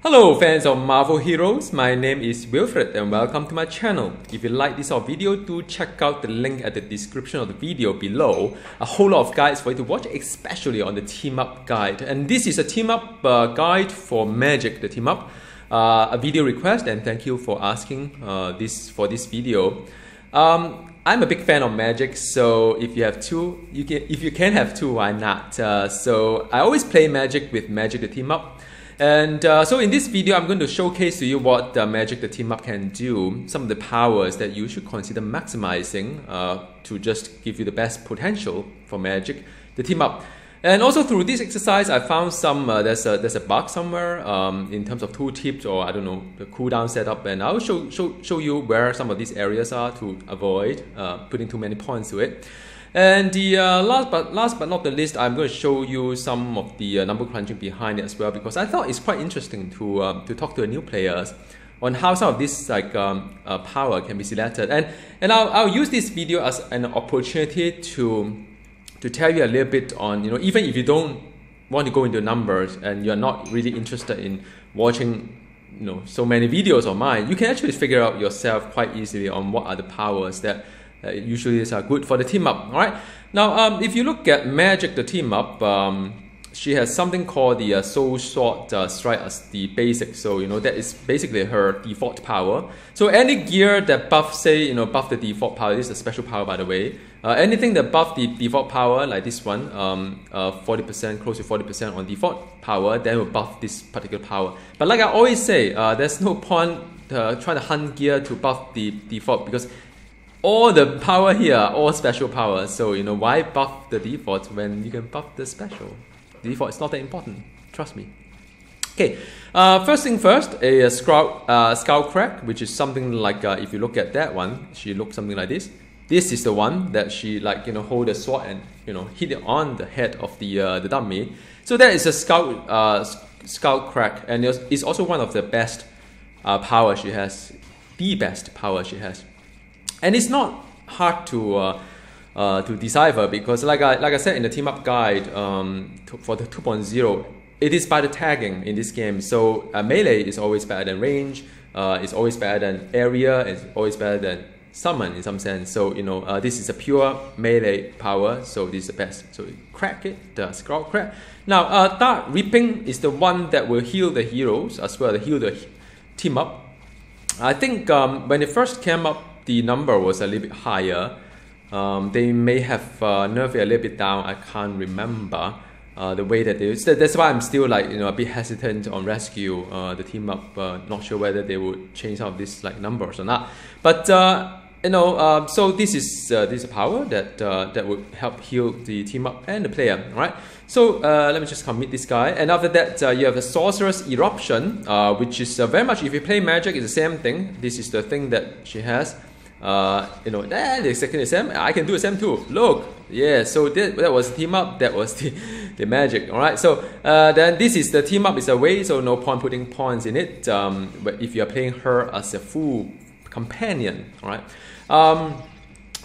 Hello fans of Marvel Heroes, my name is Wilfrid and welcome to my channel. If you like this video, do check out the link at the description of the video below. A whole lot of guides for you to watch, especially on the team up guide. And this is a team up uh, guide for Magik, the team up. Uh, a video request and thank you for asking uh, this for this video. Um, I'm a big fan of Magik, so if you have two, you can if you can have two, why not? Uh, so I always play Magik with Magik the team up. And uh, so in this video, I'm going to showcase to you what the Magik the Team Up can do, some of the powers that you should consider maximizing uh, to just give you the best potential for Magik the Team Up. And also through this exercise, I found some, uh, there's, a, there's a bug somewhere um, in terms of tool tips or I don't know, the cooldown setup. And I'll show, show, show you where some of these areas are to avoid uh, putting too many points to it. And the uh, last but last but not the least, I'm going to show you some of the uh, number crunching behind it as well because I thought it's quite interesting to uh, to talk to the new players on how some of this like um, uh, power can be selected. And and I'll, I'll use this video as an opportunity to to tell you a little bit on you know even if you don't want to go into numbers and you're not really interested in watching you know so many videos of mine, you can actually figure out yourself quite easily on what are the powers that uh, usually is uh, good for the team up. All right. Now, um, if you look at Magik, the team up, um, she has something called the uh, Soul Sword uh, Strike as the basic. So you know that is basically her default power. So any gear that buff, say you know buff the default power. This is a special power, by the way. Uh, anything that buff the default power, like this one, um, uh, 40%, close to 40% on default power, then will buff this particular power. But like I always say, uh, there's no point uh, trying to hunt gear to buff the default because all the power here all special powers. So, you know, why buff the default when you can buff the special? The default is not that important. Trust me. Okay, uh, first thing first, a, a skull, uh, skull crack, which is something like, uh, if you look at that one, she looks something like this. This is the one that she like, you know, hold the sword and, you know, hit it on the head of the, uh, the dummy. So that is a skull, uh, skull crack and it's also one of the best uh, power she has, the best power she has and it's not hard to uh, uh, to decipher because like I like I said in the team up guide um, for the 2.0 it is by the tagging in this game. So uh, melee is always better than range uh, it's always better than area it's always better than summon in some sense. So you know uh, this is a pure melee power so this is the best. So crack it the scroll crack. Now uh, dark reaping is the one that will heal the heroes as well heal the team up I think um, when it first came up the number was a little bit higher. Um, they may have uh, nerfed it a little bit down. I can't remember uh, the way that they. So that's why I'm still like you know a bit hesitant on rescue uh, the team up. Uh, not sure whether they would change some of these like numbers or not. But uh, you know, uh, so this is uh, this is a power that that would help heal the team up and the player. Right. So let me just commit this guy, and after that you have the sorcerous eruption, which is very much if you play Magik, it's the same thing. This is the thing that she has uh, you know, eh, the second exam, I can do a SEM too. Look, yeah, so that, that was team up, that was the, the Magik, all right? So uh, then this is the team up is a way, so no point putting points in it um, but if you're playing her as a full companion, all right? Um,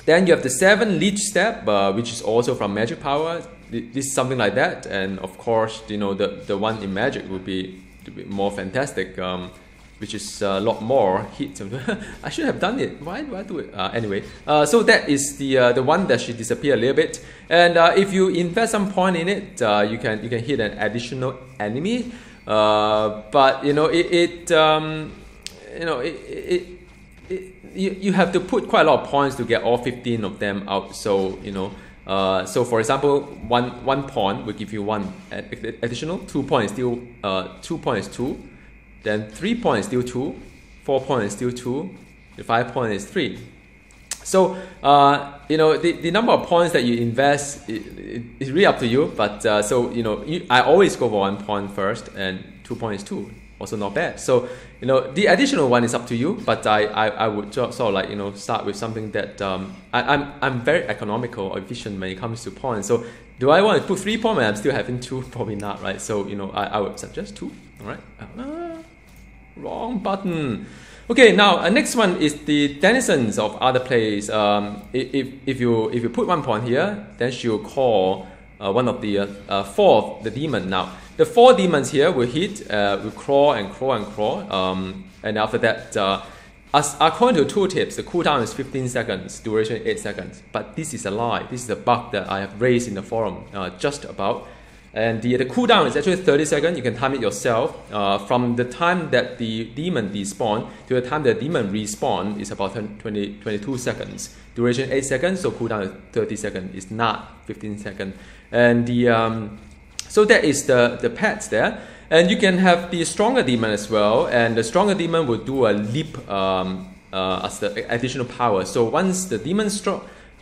then you have the seven leech step, uh, which is also from Magik Power. This is something like that, and of course, you know, the, the one in Magik would be, would be more fantastic. Um, which is a lot more hit. I should have done it. Why do I do it? Uh, anyway, uh, so that is the uh, the one that should disappear a little bit. And uh, if you invest some point in it, uh, you can you can hit an additional enemy. Uh, but you know it, it um, you know it, it, it, you, you have to put quite a lot of points to get all 15 of them out. So you know. Uh, so for example, one one pawn will give you one additional. Two points still. Uh, two points two then 3 points still 2, 4 points still 2, 5 points is 3. So, uh, you know, the, the number of points that you invest is really up to you. But uh, so, you know, you, I always go for one point first and two points two. Also not bad. So, you know, the additional one is up to you. But I, I, I would sort of like, you know, start with something that um, I, I'm, I'm very economical or efficient when it comes to points. So do I want to put three points I'm still having two? Probably not, right? So, you know, I, I would suggest two, all right? Wrong button. Okay, now uh, next one is the denizens of other place. Um, if, if you if you put one point here, then she'll call uh, one of the uh, uh, four of the demon. Now the four demons here will hit, uh, will crawl and crawl and crawl. Um, and after that, uh, as according to tooltips, the cooldown is 15 seconds, duration 8 seconds. But this is a lie. This is a bug that I have raised in the forum just about. And the, the cooldown is actually 30 seconds. You can time it yourself. Uh, from the time that the demon despawn to the time the demon respawn is about 20, 22 seconds. Duration 8 seconds, so cooldown is 30 seconds. It's not 15 seconds. And the um, so that is the, the pads there. And you can have the stronger demon as well. And the stronger demon will do a leap um, uh, as the additional power. So once the demon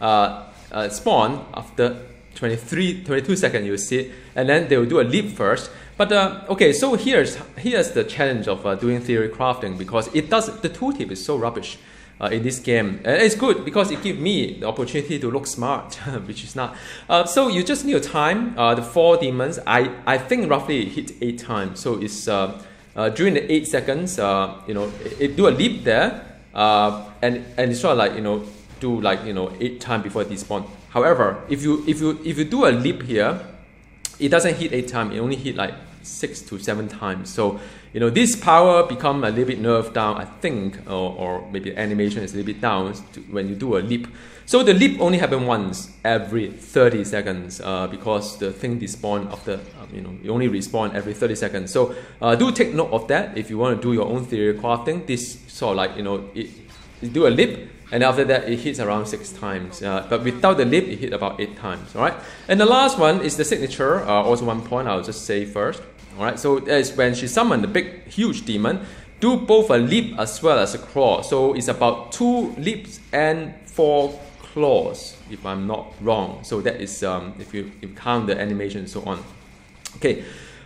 uh, uh, spawn, after 23, 22 seconds, you see. And then they will do a leap first. But uh, okay, so here's, here's the challenge of uh, doing theory crafting because it does, the tooltip is so rubbish uh, in this game. And it's good because it gives me the opportunity to look smart, which is not. Uh, so you just need time uh, the four demons. I, I think roughly hit eight times. So it's uh, during the eight seconds, you know, it, it, do a leap there, and and it's sort of like you know do like you know eight times before it despawn. However, if you if you if you do a leap here, it doesn't hit eight times. It only hit like six to seven times. So you know, this power become a little bit nerfed down, I think, or, or maybe animation is a little bit down to, when you do a leap. So the leap only happen once every 30 seconds uh, because the thing despawn after, um, you know, you only respawn every 30 seconds. So uh, do take note of that if you want to do your own theory crafting. This sort of like, you know, it, you do a leap and after that it hits around six times. Uh, but without the leap, it hit about eight times. All right. And the last one is the signature. Uh, also one point I'll just say first. Alright, so that is when she summoned the big, huge demon, do both a leap as well as a claw. So it's about two leaps and four claws, if I'm not wrong. So that is um, if you, if you count the animation and so on. Okay,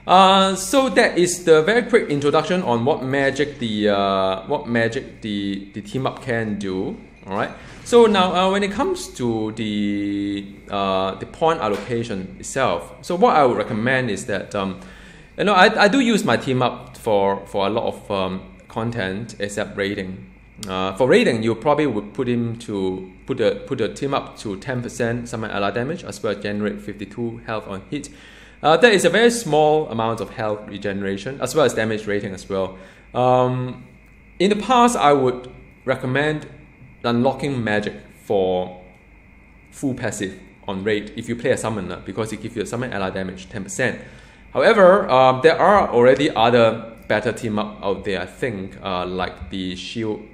uh, so that is the very quick introduction on what Magik the uh, what Magik the the team up can do. All right. So now uh, when it comes to the uh, the point allocation itself, so what I would recommend is that um, you know, I, I do use my team up for, for a lot of um, content except raiding. Uh, for raiding, you probably would put him to put the put the team up to 10% summon ally damage as well as generate 52 health on hit. Uh, that is a very small amount of health regeneration as well as damage rating as well. Um, in the past, I would recommend unlocking Magik for full passive on raid if you play a summoner because it gives you a summon ally damage 10%. However, um, there are already other better team up out there. I think uh, like the shield,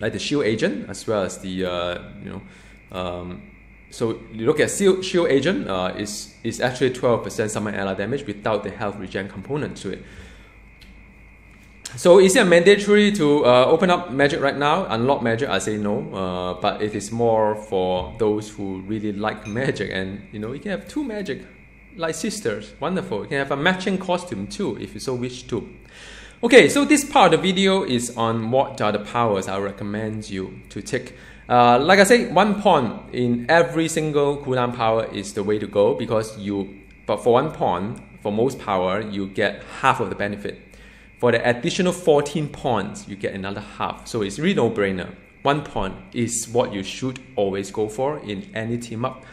like the shield agent, as well as the uh, you know. Um, so you look at shield, shield agent uh, is is actually 12% summon ally damage without the health regen component to it. So is it mandatory to uh, open up Magik right now? Unlock Magik? I say no, uh, but it is more for those who really like Magik, and you know you can have two Magik like sisters. Wonderful. You can have a matching costume too if you so wish to. Okay, so this part of the video is on what are the powers I recommend you to take. Uh, like I say, one point in every single cooldown power is the way to go because you, but for one point, for most power, you get half of the benefit. For the additional 14 points, you get another half. So it's really no brainer. One point is what you should always go for in any team up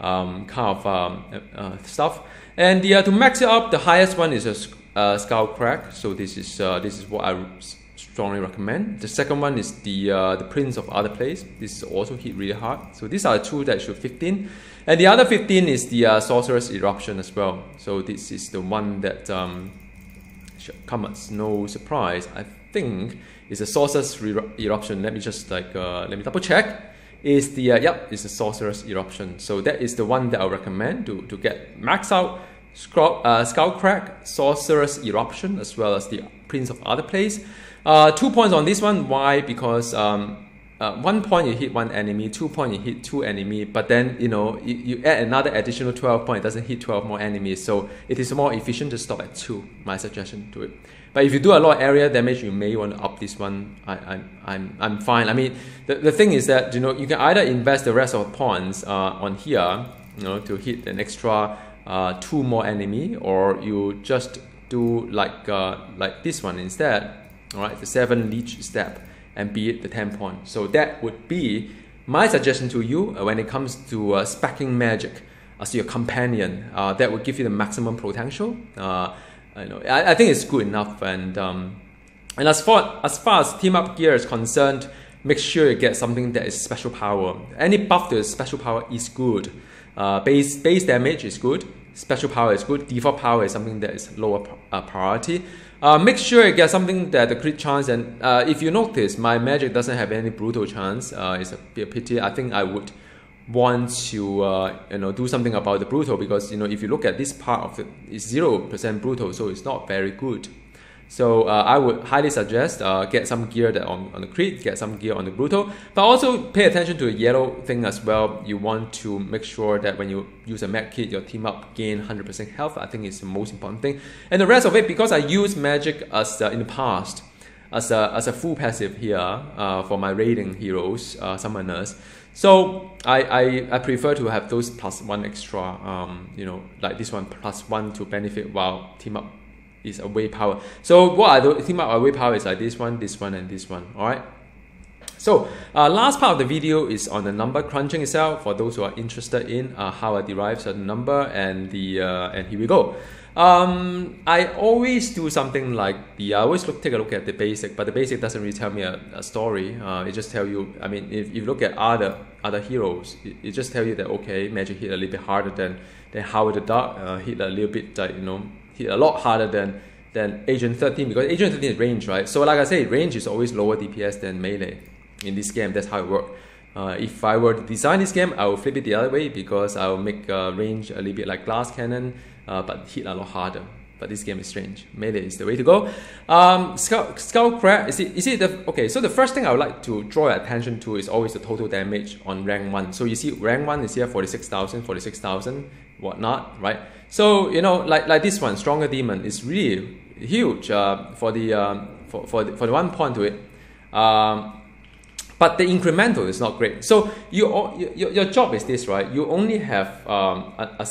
um, kind of um, uh, stuff. And the, uh, to max it up, the highest one is a uh, skull crack. So this is uh, this is what I strongly recommend. The second one is the uh, the Prince of Other Place. This is also hit really hard. So these are the two that should 15. And the other 15 is the uh, Sorcerous Eruption as well. So this is the one that um, should come as no surprise. I think it's a Sorcerous Eruption. Let me just like let me double check is the, uh, yep, is the Sorcerous Eruption. So that is the one that I recommend to, to get max out Skull, uh, Skullcrack, Eruption, as well as the Prince of Other Place. Uh, two points on this one. Why? Because um, uh, one point you hit one enemy, two point you hit two enemy, but then you know you, you add another additional 12 point, it doesn't hit 12 more enemies. So it is more efficient to stop at two. My suggestion to it. But if you do a lot of area damage, you may want to up this one. I, I, I'm, I'm fine. I mean, the, the thing is that you know you can either invest the rest of the points uh, on here, you know, to hit an extra uh, two more enemy, or you just do like uh, like this one instead. All right, the seven leech step and be it the ten point. So that would be my suggestion to you uh, when it comes to uh, specking Magik. as your companion uh, that would give you the maximum potential. Uh, I know I, I, think it's good enough. And um, and as far as far as team up gear is concerned, make sure you get something that is special power. Any buff to special power is good. Uh, base base damage is good. Special power is good. Default power is something that is lower uh, priority. Uh, make sure you get something that the crit chance and uh, if you notice my Magik doesn't have any brutal chance uh, it's a, a pity I think I would want to uh, you know do something about the brutal because you know if you look at this part of it it's zero percent brutal so it's not very good so uh, I would highly suggest uh, get some gear that on, on the crit, get some gear on the brutal, but also pay attention to the yellow thing as well. You want to make sure that when you use a med kit, your team up gain 100% health. I think it's the most important thing. And the rest of it, because I use Magik as uh, in the past, as a, as a full passive here uh, for my raiding heroes, uh, summoners. So I, I, I prefer to have those plus one extra, um, you know, like this one plus one to benefit while team up is away power. So what I do, think about away power is like this one, this one, and this one. All right. So uh, last part of the video is on the number crunching itself. For those who are interested in uh, how I derive certain number and the uh, and here we go. Um, I always do something like the I always look take a look at the basic, but the basic doesn't really tell me a, a story. Uh, it just tell you. I mean, if, you look at other other heroes, it, it just tell you that okay, Magik hit a little bit harder than than Howard the Duck. Uh, hit a little bit like you know hit a lot harder than than Agent 13 because Agent 13 is range, right? So like I say, range is always lower DPS than melee in this game. That's how it works. Uh, if I were to design this game, I will flip it the other way because I will make uh, range a little bit like glass cannon, uh, but hit a lot harder. But this game is strange. Melee is the way to go. Um, Skull, Skullcrack, is it, is it the, okay, so the first thing I would like to draw your attention to is always the total damage on rank 1. So you see rank 1 is here 46,000, 46,000, whatnot, right? So, you know, like, like this one, Stronger Demon, is really huge uh, for, the, um, for, for, the, for the one point to it. Um, but the incremental is not great. So you, your, your job is this, right? You only have um, a, a,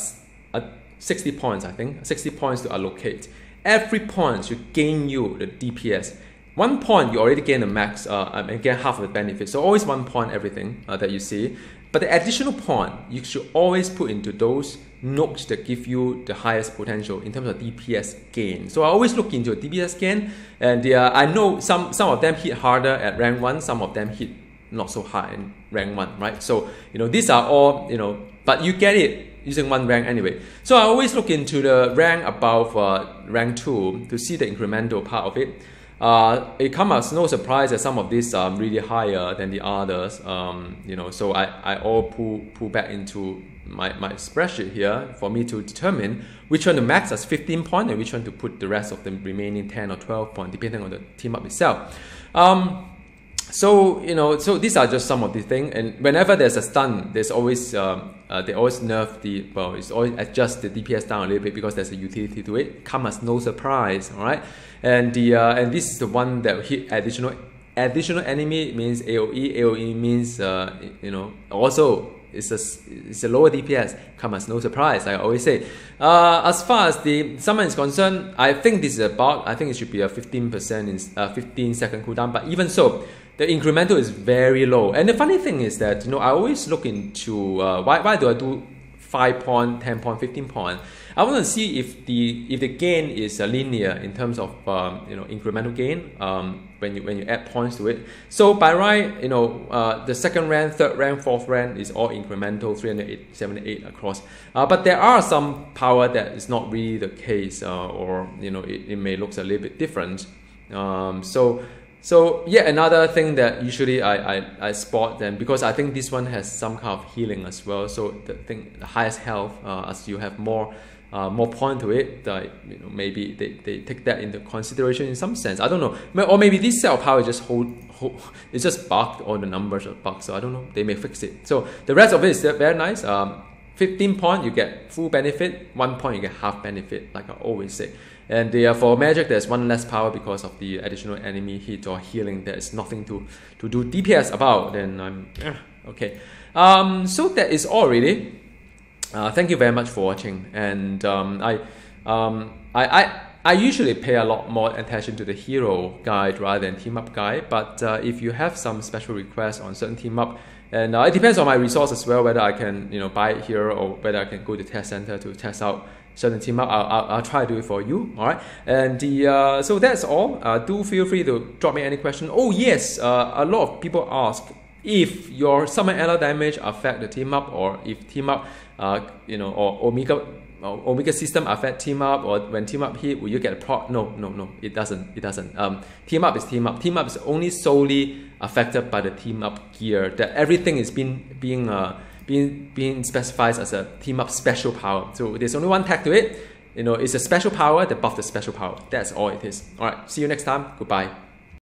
a 60 points, I think, 60 points to allocate. Every point should gain you the DPS. One point, you already gain the max uh, and get half of the benefit. So always one point everything uh, that you see. But the additional point, you should always put into those nodes that give you the highest potential in terms of DPS gain. So I always look into a DPS gain, and uh, I know some some of them hit harder at rank one, some of them hit not so high in rank one, right? So you know these are all you know, but you get it using one rank anyway. So I always look into the rank above uh, rank 2 to see the incremental part of it. Uh, it comes as no surprise that some of these are really higher than the others. Um, you know, so I, I all pull, pull back into my, my spreadsheet here for me to determine which one to max as 15 point and which one to put the rest of the remaining 10 or 12 point depending on the team up itself. Um, so you know, so these are just some of the things. And whenever there's a stun, there's always um, uh, they always nerf the well, it's always adjust the DPS down a little bit because there's a utility to it. Come as no surprise, all right. And the uh, and this is the one that hit additional additional enemy means AOE. AOE means uh, you know also it's a it's a lower DPS. Come as no surprise, I always say. Uh, as far as the summon is concerned, I think this is a bug. I think it should be a 15% in uh, 15 second cooldown. But even so, the incremental is very low. And the funny thing is that, you know, I always look into uh, why, why do I do 5 point, 10 point, 15 point? I want to see if the if the gain is uh, linear in terms of um, you know incremental gain um, when you when you add points to it. So by right, you know uh, the second rank, third rank, fourth rank is all incremental, 308, 78 across. Uh, but there are some power that is not really the case, uh, or you know it, it may look a little bit different. Um, so so yeah, another thing that usually I, I, I spot them because I think this one has some kind of healing as well. So the thing, the highest health, uh, as you have more uh, more point to it, that you know, maybe they, they take that into consideration in some sense. I don't know, or maybe this cell power just hold, hold it's just bugged or the numbers are bugged. So I don't know. They may fix it. So the rest of it is very nice. Um, 15 point you get full benefit, one point you get half benefit, like I always say. And for Magik, there's one less power because of the additional enemy hit or healing. There is nothing to, to do DPS about. Then I'm eh, okay. Um, so that is all really. Uh, thank you very much for watching. And um, I, um, I, I, I usually pay a lot more attention to the hero guide rather than team up guide. But uh, if you have some special requests on certain team up, And uh, it depends on my resource as well, whether I can you know buy it here or whether I can go to test center to test out certain team up. I'll, I'll, I'll try to do it for you. All right. And the uh, so that's all. Uh, do feel free to drop me any question. Oh yes, uh, a lot of people ask if your summon error damage affect the team up or if team up, uh, you know, or Omega Omega system affect team up or when team up hit, will you get a proc? No, no, no, it doesn't. It doesn't. Um, team up is team up. Team up is only solely affected by the team up gear. That everything is being being uh, being being specified as a team up special power. So there's only one tag to it. You know, it's a special power that buff the special power. That's all it is. All right. See you next time. Goodbye.